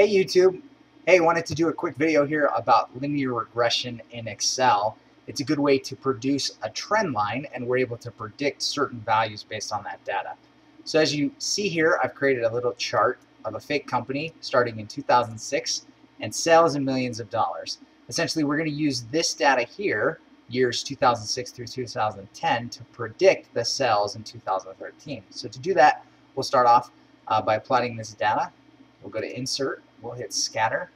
Hey YouTube. Hey, wanted to do a quick video here about linear regression in Excel. It's a good way to produce a trend line and we're able to predict certain values based on that data. So as you see here, I've created a little chart of a fake company starting in 2006 and sales in millions of dollars. Essentially, we're going to use this data here, years 2006 through 2010, to predict the sales in 2013. So to do that, we'll start off uh, by plotting this data. We'll go to Insert, we'll hit Scatter.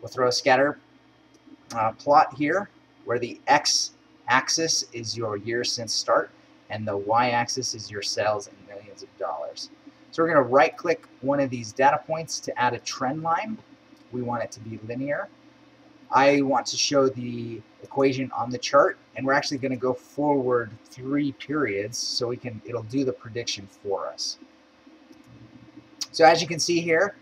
We'll throw a scatter uh, plot here where the x-axis is your year since start and the y-axis is your sales in millions of dollars. So we're going to right-click one of these data points to add a trend line. We want it to be linear. I want to show the equation on the chart and we're actually going to go forward three periods so we can it'll do the prediction for us. So as you can see here,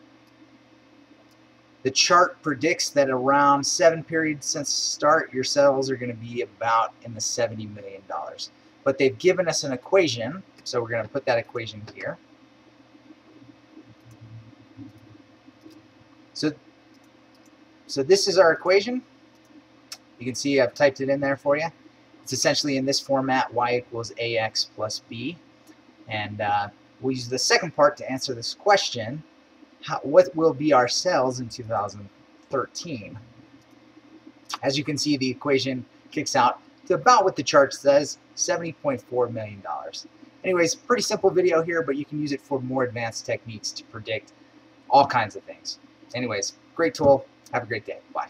the chart predicts that around seven periods since start, your sales are going to be about in the $70 million. But they've given us an equation, so we're going to put that equation here. So, so this is our equation. You can see I've typed it in there for you. It's essentially in this format, y equals ax plus b. And uh, we'll use the second part to answer this question, how, what will be our sales in 2013? As you can see, the equation kicks out to about what the chart says, $70.4 million. Anyways, pretty simple video here, but you can use it for more advanced techniques to predict all kinds of things. Anyways, great tool. Have a great day. Bye.